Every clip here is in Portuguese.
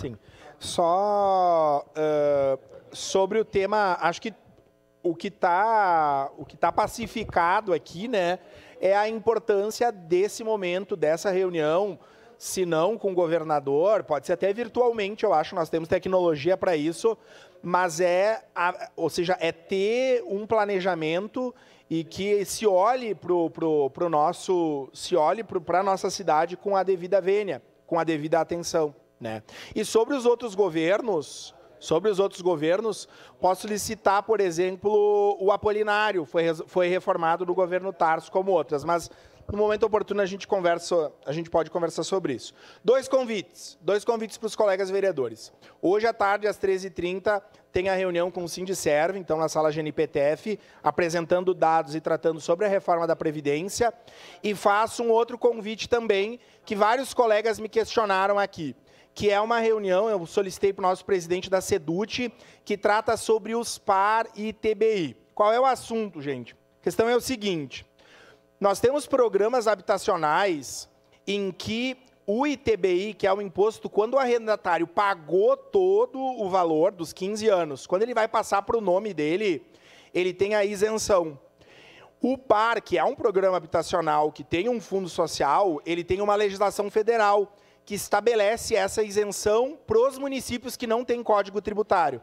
Sim. Só uh, sobre o tema, acho que o que está o que tá pacificado aqui, né, é a importância desse momento, dessa reunião, se não com o governador, pode ser até virtualmente, eu acho, nós temos tecnologia para isso, mas é, a, ou seja, é ter um planejamento e que se olhe para pro, pro nosso, se olhe para a nossa cidade com a devida vênia, com a devida atenção. Né? E sobre os outros governos, sobre os outros governos, posso lhe citar, por exemplo, o Apolinário, foi, foi reformado no governo Tarso, como outras, mas no momento oportuno a gente conversa, a gente pode conversar sobre isso. Dois convites, dois convites para os colegas vereadores. Hoje à tarde, às 13h30, tem a reunião com o Sindicerv, então na sala GNPTF, apresentando dados e tratando sobre a reforma da Previdência. E faço um outro convite também, que vários colegas me questionaram aqui que é uma reunião, eu solicitei para o nosso presidente da SEDUT, que trata sobre os PAR e TBI. Qual é o assunto, gente? A questão é o seguinte, nós temos programas habitacionais em que o ITBI, que é o imposto, quando o arrendatário pagou todo o valor dos 15 anos, quando ele vai passar para o nome dele, ele tem a isenção. O PAR, que é um programa habitacional que tem um fundo social, ele tem uma legislação federal que estabelece essa isenção para os municípios que não têm código tributário.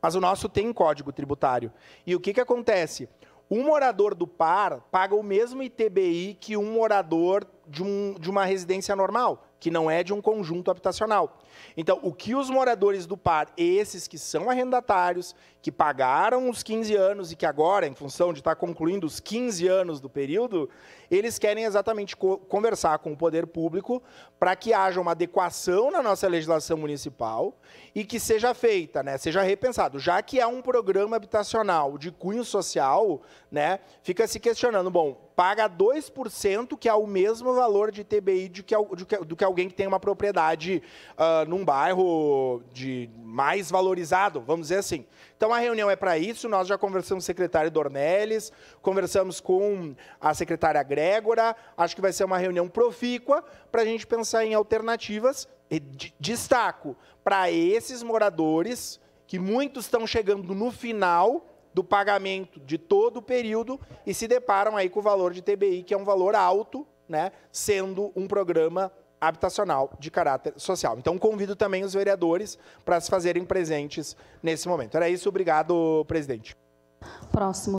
Mas o nosso tem código tributário. E o que, que acontece? um morador do par paga o mesmo ITBI que um morador de, um, de uma residência normal que não é de um conjunto habitacional. Então, o que os moradores do par, esses que são arrendatários, que pagaram os 15 anos e que agora, em função de estar concluindo os 15 anos do período, eles querem exatamente co conversar com o poder público para que haja uma adequação na nossa legislação municipal e que seja feita, né, seja repensado. Já que é um programa habitacional de cunho social, né, fica se questionando, bom, paga 2%, que é o mesmo valor de TBI do que, do que, alguém que tem uma propriedade uh, num bairro de mais valorizado, vamos dizer assim. Então a reunião é para isso, nós já conversamos com o secretário Dornelles, conversamos com a secretária Grégora, acho que vai ser uma reunião profícua para a gente pensar em alternativas. E destaco para esses moradores, que muitos estão chegando no final do pagamento de todo o período e se deparam aí com o valor de TBI, que é um valor alto, né, sendo um programa habitacional de caráter social. Então, convido também os vereadores para se fazerem presentes nesse momento. Era isso, obrigado, presidente. Próximo.